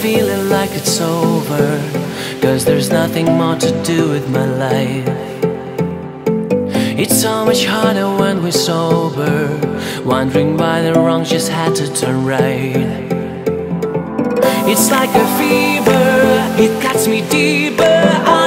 feeling like it's over. Cause there's nothing more to do with my life. It's so much harder when we're sober. Wondering why the wrongs just had to turn right. It's like a fever, it cuts me deeper.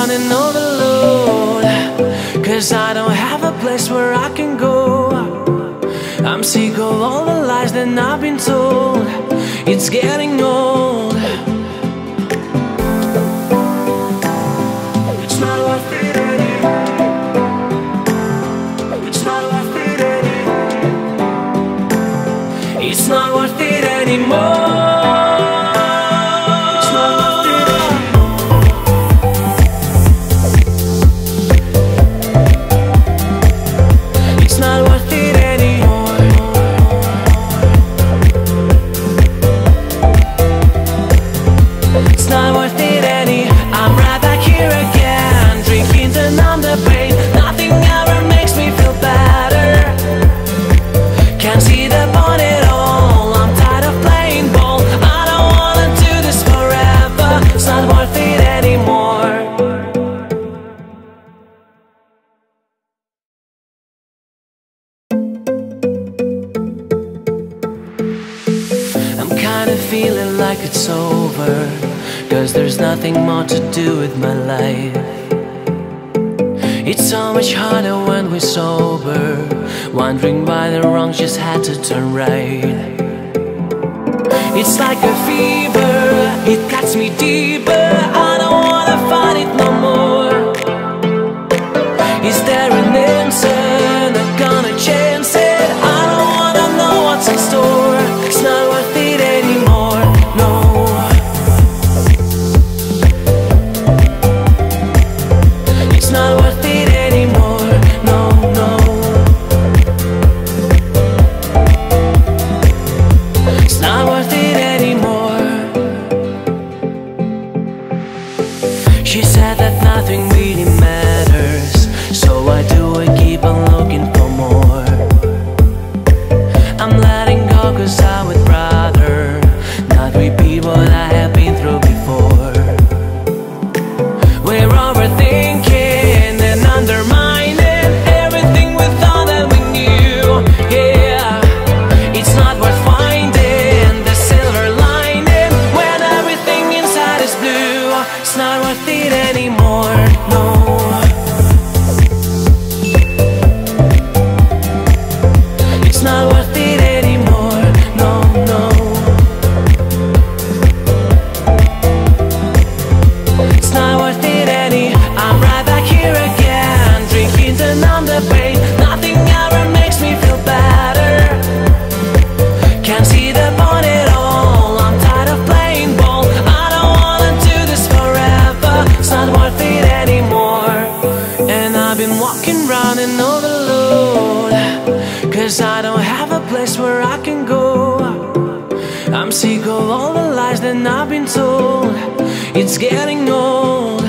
running oh, overload Cause I don't have a place where I can go. I'm sick of all the lies that I've been told. It's getting old. It's not worth it anymore. It's not worth it anymore. It's not worth it anymore. like it's over Cause there's nothing more to do with my life. It's so much harder when we're sober Wondering why the wrongs just had to turn right. It's like a fever, it cuts me deeper. nothing really mad. running overload Cause I don't have a place where I can go. I'm sick of all the lies that I've been told. It's getting old.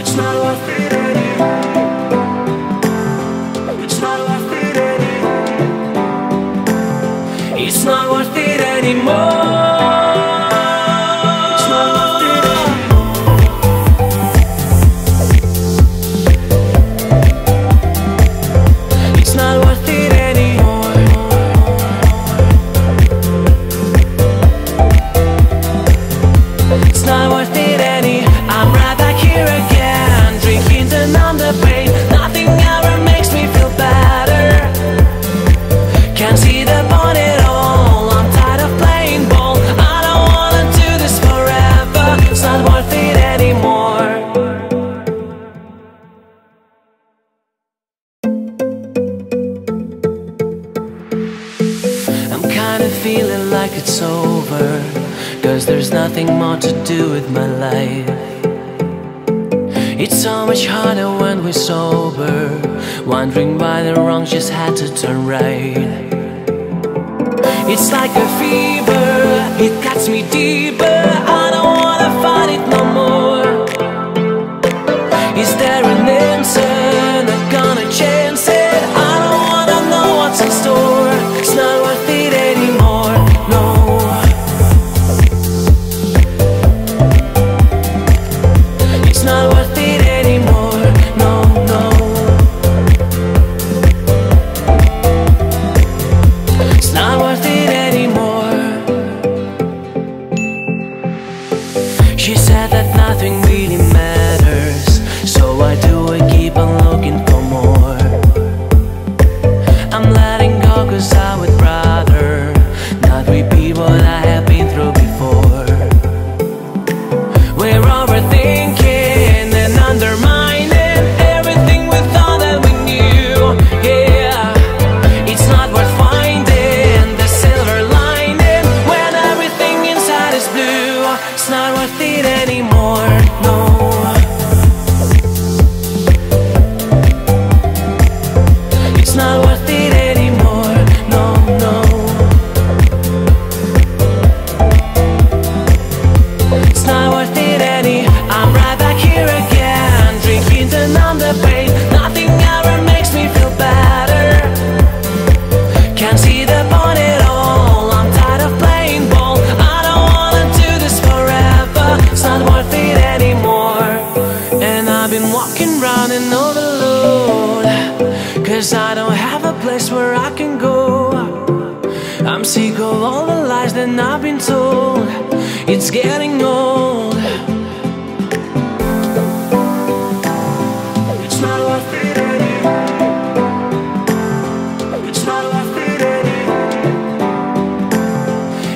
It's not worth it anymore. It's not worth it anymore. It's not worth it anymore. It's over. Cause there's nothing more to do with my life. It's so much harder when we're sober. Wondering why the wrongs just had to turn right. It's like a fever, it cuts me deeper. She said that nothing really matters. So I it anymore. No. Place where I can go. I'm sick of all the lies that I've been told. It's getting old. It's not worth it anymore. It's not worth it anymore.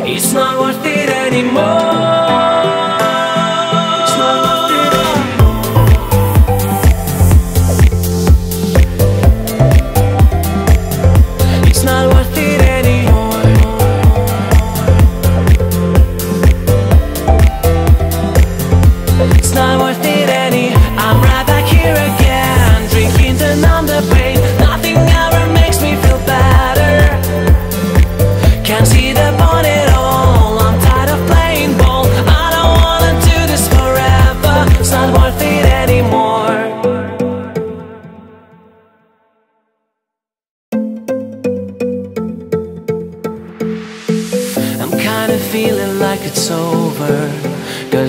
It's not worth it anymore.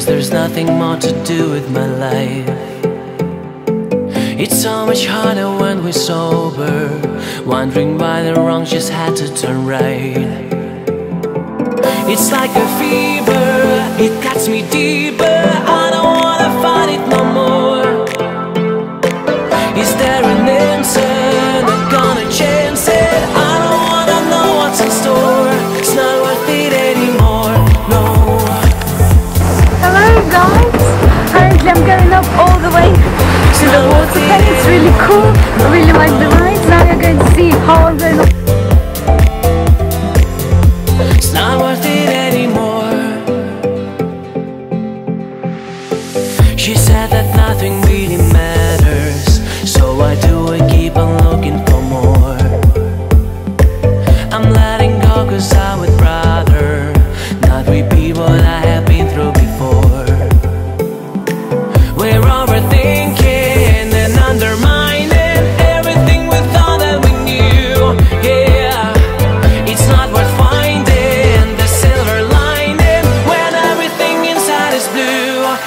Cause there's nothing more to do with my life. It's so much harder when we're sober. Wondering why the wrongs just had to turn right. It's like a fever, it cuts me deeper. Up all the way to the waterfall. It's really cool. I really like the ride. Now you're going to see how I'm going It's not worth it anymore. She said that nothing really matters.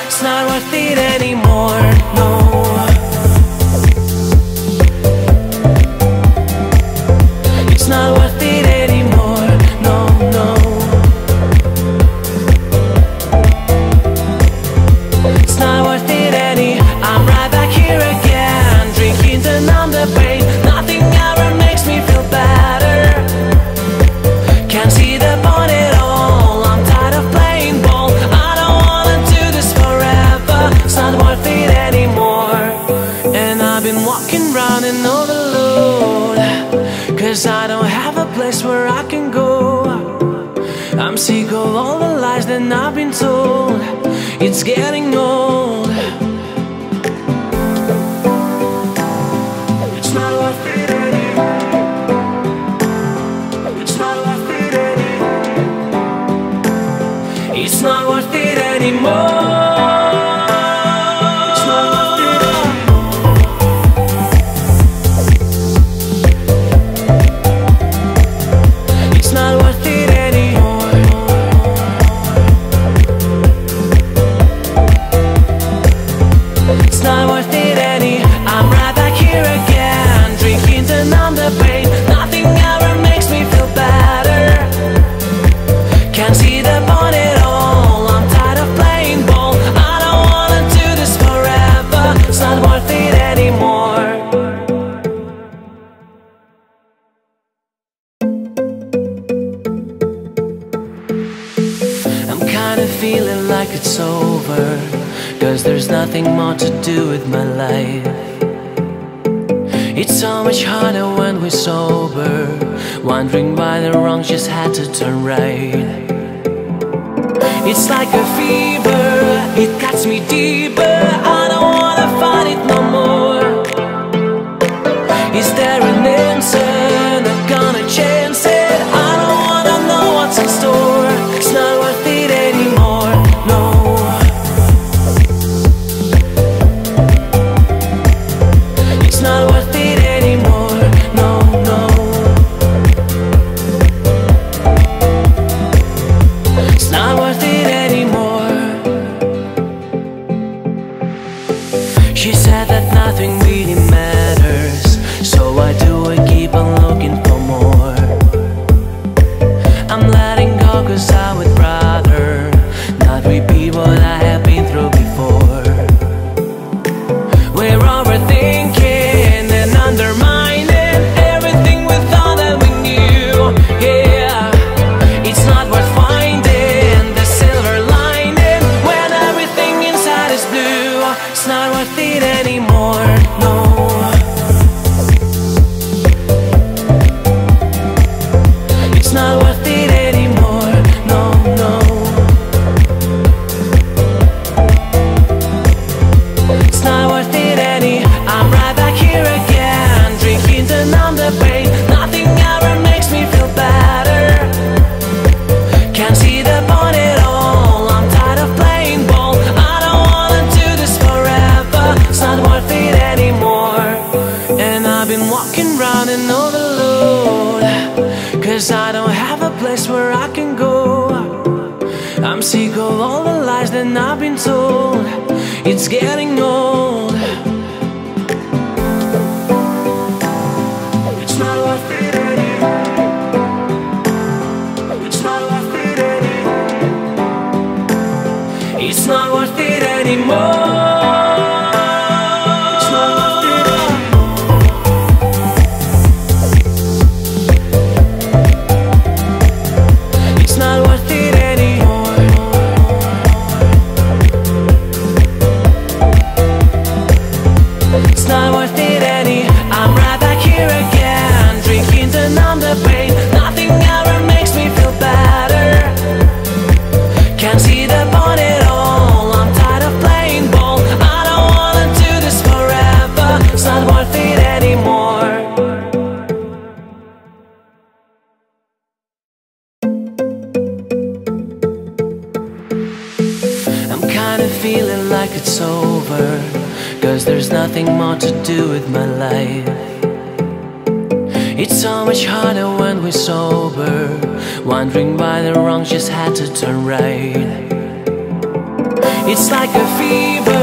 It's not worth it anymore, no. There's nothing more to do with my life. It's so much harder when we're sober Wondering why the wrong just had to turn right. It's like a fever, it cuts me deeper. that nothing really matters. sick of all the lies that I've been told It's getting old. It's not worth it anymore. It's not worth it anymore. Wondering why the wrong just had to turn right. It's like a fever.